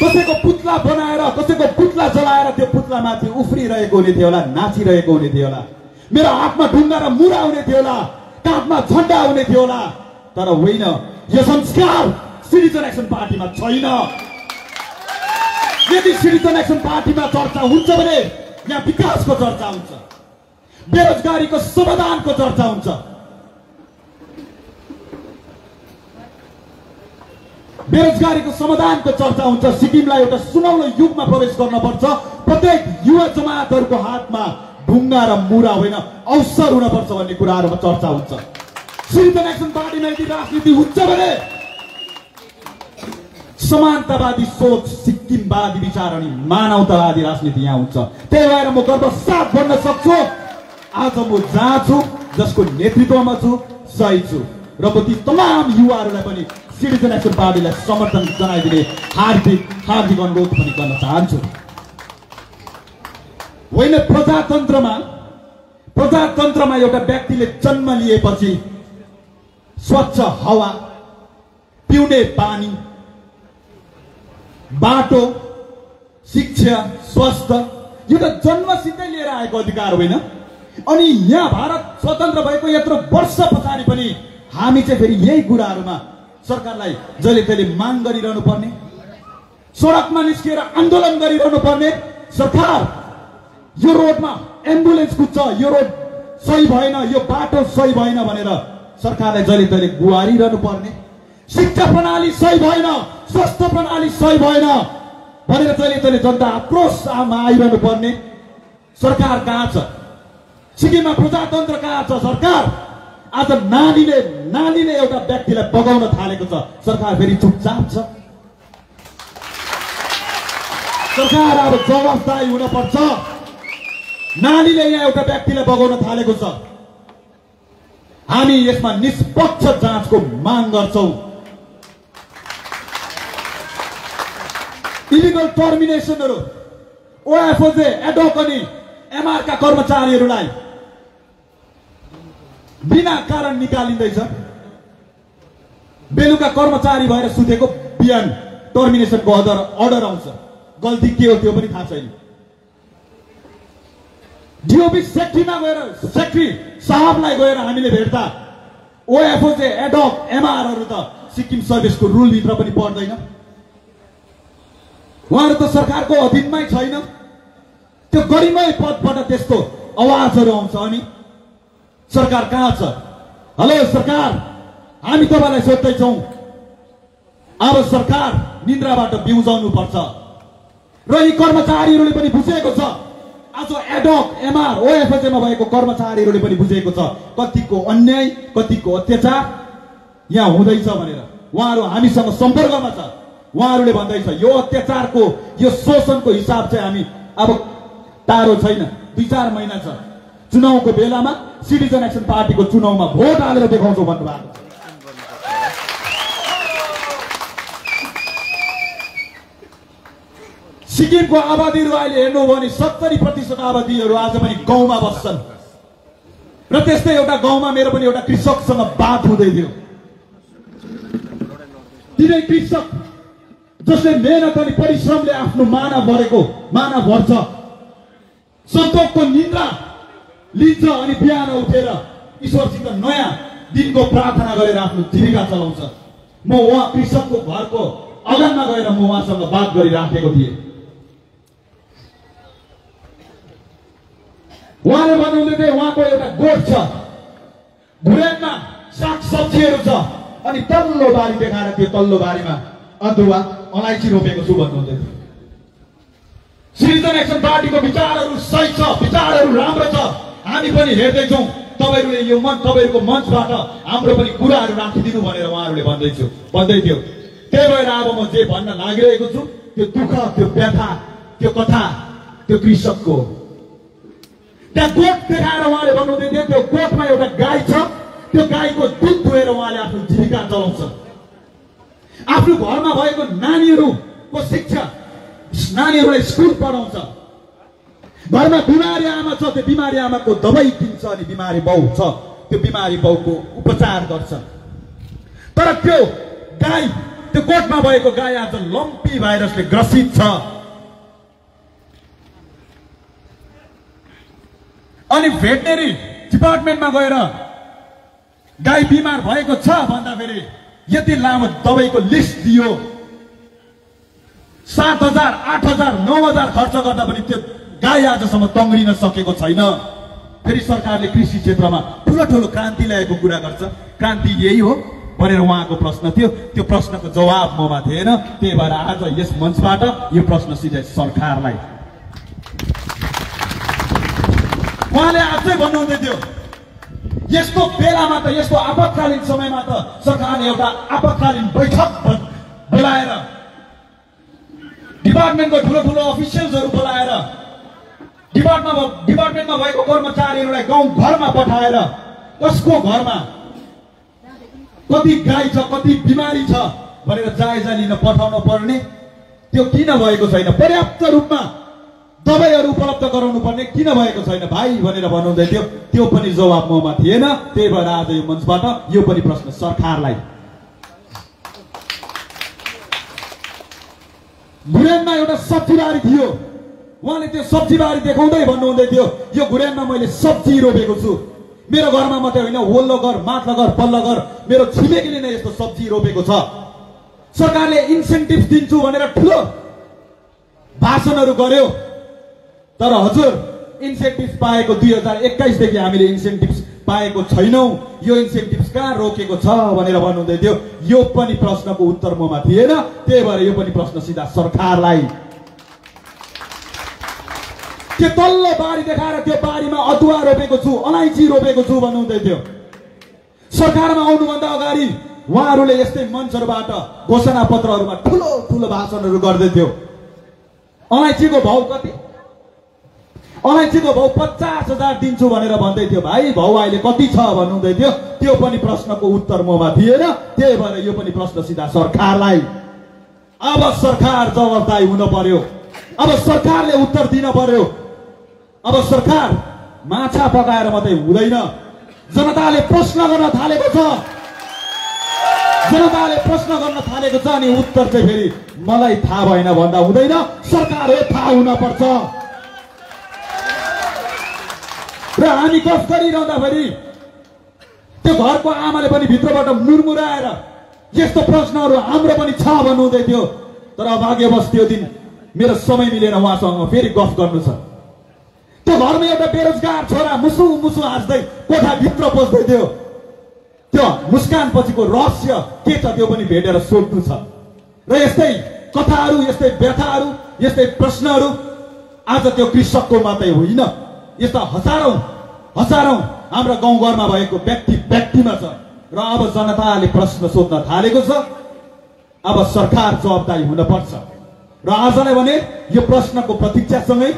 कसैको पुत्ला बनाएर कसैको पुत्ला जलाएर त्यो पुत्लामाथि उफ्रिरहेको हुने थियो होला नाचिरहेको हुने थियो होला। मेरो हातमा ढुङ्गा र मुरा हुने थियो होला काँधमा झन्डा हुने थियो होला। तर होइन यो संस्कार सिटिजन एक्सन पार्टीमा छैन। यदि सिटिजन एक्सन पार्टीमा चर्चा हुन्छ भने यहाँ विकासको चर्चा हुन्छ। बेरोजगारीको समाधानको चर्चा हुन्छ। बेरोजगारीको समाधानको चर्चा हुन्छ। सिक्किमलाई एउटा सुनौलो युगमा प्रवेश गर्नुपर्छ। प्रत्येक युवा जमातहरूको हातमा ढुङ्गा र मुरा होइन अवसर हुनपर्छ भन्ने कुराहरूमा चर्चा हुन्छ। राजनीति हुन्छ भने समानतावादी सोच सिक्किमवादी विचार अनि मानवतावादी राजनीति यहाँ हुन्छ। त्यही भएर म गर्व साथ भन्न सक्छु आज म जहाँ छु जसको नेतृत्वमा छु सही छु। र म ती तमाम युवाहरूलाई पनि सिटिजन एक्सन पार्टीलाई समर्थन जनाइदिने हार्दिक हार्दिक अनुरोध पनि गर्न चाहन्छु। होइन प्रजातन्त्रमा प्रजातन्त्रमा एउटा व्यक्तिले जन्म लिएपछि स्वच्छ हावा पिउने पानी बाटो शिक्षा स्वास्थ्य यो त जन्मसितै लिएर आएको अधिकार होइन। अनि यहाँ भारत स्वतन्त्र भएको यत्रो वर्ष पछाडि पनि हामी चाहिँ फेरि यही कुराहरूमा सरकारलाई जहिले तहिले माग गरिरहनु पर्ने सडकमा निस्किएर आन्दोलन गरिरहनु पर्ने सरकार यो रोडमा एम्बुलेन्स कुद्छ यो रोड सही भएन यो बाटो सही भएन भनेर सरकारलाई जहिले तहिले गुहारिरहनु पर्ने शिक्षा प्रणाली सही भएन स्वास्थ्य प्रणाली सही भएन भनेर जहिले तहिले जनता आक्रोशमा आइरहनु पर्ने सरकार कहाँ छ? सिक्किममा प्रजातन्त्र कहाँ छ सरकार? आज नानीले नानीले एउटा व्यक्तिलाई बगाउन थालेको छ। सरकार फेरि चुपचाप छ। सरकार अब जवाफदारी हुनपर्छ। नानीले यहाँ एउटा व्यक्तिलाई बगाउन थालेको छ। हामी यसमा निष्पक्ष जाँचको माग गर्छौँ। इलिगल टर्मिनेसनहरू ओएफओजे एडोक अनि एमआरका कर्मचारीहरूलाई बिना कारण निकालिँदैछ बेलुका कर्मचारी भएर सुतेको बिहान टर्मिनेसनको अर्डर अर्डर आउँछ। गल्ती के हो त्यो पनि थाहा छैन। डिओपी सेक्ट्रीमा गएर सेक्ट्री साहबलाई गएर हामीले भेट्दा ओएफओ चाहिँ एडप एमआरहरू त सिक्किम सर्भिसको रुलभित्र पनि पर्दैन। उहाँहरू त सरकारको अधीनमै छैन। त्यो गरिमै पदबाट त्यस्तो आवाजहरू आउँछ अनि सरकार कहाँ छ? हेलो सरकार हामी तपाईँलाई सोध्दैछौँ। अब सरकार निन्द्राबाट बिउजाउनु पर्छ र यी कर्मचारीहरूले पनि बुझेको छ। आज एडक एमआर ओएफएचएमा भएको कर्मचारीहरूले पनि बुझेको छ। कतिको अन्याय कतिको अत्याचार यहाँ हुँदैछ भनेर। उहाँहरू हामीसँग सम्पर्कमा छ। उहाँहरूले भन्दैछ यो अत्याचारको यो शोषणको हिसाब चाहिँ हामी अब टाढो छैन। दुई चार महिना छ। चुनावको बेलामा सिटिजन एक्सन पार्टीको चुनावमा भोट हालेर देखाउँछौँ भन्नुभएको छ सिक्किमको आबादीहरू अहिले हेर्नुभयो भने सत्तरी प्रतिशत आबादीहरू आज पनि गाउँमा बस्छन्। र त्यस्तै एउटा गाउँमा मेरो पनि एउटा कृषकसँग बात हुँदै थियो। तिनै कृषक जसले मेहनत अनि परिश्रमले आफ्नो माना भरेको माना भर्छ सन्तोकको निन्द्रा लिन्छ अनि बिहान उठेर ईश्वरसित नयाँ दिनको प्रार्थना गरेर आफ्नो जीविका चलाउँछ। म उहाँ कृषकको घरको अगानमा गएर म उहाँसँग बात गरिराखेको थिएँ। उहाँले भन्नुहुँदै थिए उहाँको एउटा गोठ छ। भुरेनमा साग सब्जीहरू छ अनि तल्लो बारी देखाएर त्यो तल्लो बारीमा अदुवा अलैँची रोपेको छु भन्नुहुँदै थियो। सिटिजन एक्सन पार्टीको विचारहरू सही छ विचारहरू राम्रो छ। हामी पनि हेर्दैछौँ तपाईँहरूले यो मन तपाईँहरूको मञ्चबाट हाम्रो पनि कुराहरू राखिदिनु भनेर उहाँहरूले भन्दैछु भन्दै थियो त्यही भएर अब म जे भन्न लागिरहेको छु त्यो दुःख त्यो व्यथा त्यो कथा त्यो कृषकको। त्यहाँ गोठ देखाएर उहाँले भन्नुहुँदै थियो त्यो गोठमा एउटा गाई छ त्यो गाईको दुध धोएर उहाँले आफ्नो जीविका चलाउँछ। आफ्नो घरमा भएको नानीहरूको शिक्षा नानीहरूलाई स्कुल पढाउँछ। घरमा बिमारी आमा छ त्यो बिमारी आमाको दबाई किन्छ अनि बिमारी बाउ छ त्यो बिमारी बाउको उपचार गर्छ। तर त्यो गाई त्यो कोटमा भएको गाई आज लम्पी भाइरसले ग्रसित छ। अनि भेटनेरी डिपार्टमेन्टमा गएर गाई बिमार भएको छ भन्दाखेरि यति लामो दबाईको लिस्ट दियो। सात हजार आठ हजार नौ हजार खर्च गर्दा पनि त्यो गाई आजसम्म तङ्ग्रिन सकेको छैन। फेरि सरकारले कृषि क्षेत्रमा ठुलो ठुलो क्रान्ति ल्याएको कुरा गर्छ। क्रान्ति यही हो भनेर उहाँको प्रश्न थियो। त्यो प्रश्नको जवाब ममा थिएन। त्यही भएर आज यस मञ्चबाट यो प्रश्न सिधै सरकारलाई। उहाँले आजै भन्नुहुँदै थियो यस्तो बेलामा त यस्तो आपतकालीन समयमा त सरकारले एउटा आपतकालीन बैठक बोलाएर डिपार्टमेन्टको ठुलो ठुलो अफिसियल्सहरू बोलाएर डिपार्टमा डिपार्टमेन्टमा भएको कर्मचारीहरूलाई गाउँ घरमा पठाएर कसको घरमा कति गाई छ कति बिमारी छ भनेर जायजा लिन पठाउन पर्ने? त्यो किन भएको छैन? पर्याप्त रूपमा दबाईहरू उपलब्ध गराउनु पर्ने किन भएको छैन? भाइ भनेर भन्नुहुँदै थियो। त्यो पनि जवाब ममा थिएन। त्यही भएर आज यो मञ्चबाट यो पनि प्रश्न सरकारलाई। घुर्यानमा एउटा बारी थियो। उहाँले त्यो सब्जी बारी देखाउँदै भन्नुहुँदै थियो यो घुर्यानमा मैले सब्जी रोपेको छु। मेरो घरमा मात्रै होइन वल्लो घर माथ्लो घर पल्लो घर मेरो छिमेकीले नै यस्तो सब्जी रोपेको छ। सरकारले इन्सेन्टिभ दिन्छु भनेर ठुलो भाषणहरू गर्यो। तर हजुर इन्सेन्टिभ पाएको दुई हजार एक्काइसदेखि हामीले इन्सेन्टिभ पाएको छैनौँ। यो इन्सेन्टिभ कहाँ रोकेको छ भनेर भन्नुहुँदै थियो। यो पनि प्रश्नको उत्तर ममा थिएन। त्यही भएर यो पनि प्रश्न सिधा सरकारलाई त्यो तल्लो बारी देखाएर त्यो बारीमा अदुवा रोपेको छु अलैँची रोपेको छु भन्नुहुँदै थियो। सरकारमा आउनुभन्दा अगाडि उहाँहरूले यस्तै मञ्चहरूबाट घोषणा पत्रहरूमा ठुलो ठुलो भाषणहरू गर्दै थियो। अलैँचीको भाउ कति? अलैँचीको भाउ पचास हजार दिन्छु भनेर भन्दै थियो भाइ भाउ अहिले कति छ? भन्नुहुँदै थियो। त्यो पनि प्रश्नको उत्तर ममा थिएन। त्यही भएर यो पनि प्रश्न सिधा सरकारलाई। अब सरकार जवाबदारी हुन पर्यो। अब सरकारले उत्तर दिन पर्यो। अब सरकार माछा पकाएर मात्रै हुँदैन। जनताले प्रश्न गर्न थालेको छ। जनताले प्रश्न गर्न थालेको छ अनि उत्तर चाहिँ फेरि मलाई थाहा भएन भन्दा हुँदैन। सरकारले थाहा हुन पर्छ र हामी गफ गरिरहँदाखेरि त्यो घरको आमाले पनि भित्रबाट मुरमुराएर यस्तो प्रश्नहरू हाम्रो पनि छ भन्नुहुँदै थियो। तर भाग्यवश त्यो दिन मेरो समय मिलेन उहाँसँग। फेरि गफ गर्नु छ। घरमा एउटा बेरोजगार छोरा मुसु मुसु हाँस्दै कोठाभित्र पस्दै थियो त्यो मुस्कान पछिको रहस्य के छ त्यो पनि भेटेर सोध्नु छ। र यस्तै कथाहरू यस्तै व्यथाहरू यस्तै प्रश्नहरू आज त्यो कृषकको मात्रै होइन। यस्ता हजारौँ हजारौँ हाम्रा गाउँघरमा भएको व्यक्ति व्यक्तिमा छ। र अब जनताले प्रश्न सोध्न थालेको छ अब सरकार जवाबदारी हुन पर्छ र आजलाई भने यो प्रश्नको प्रतीक्षासँगै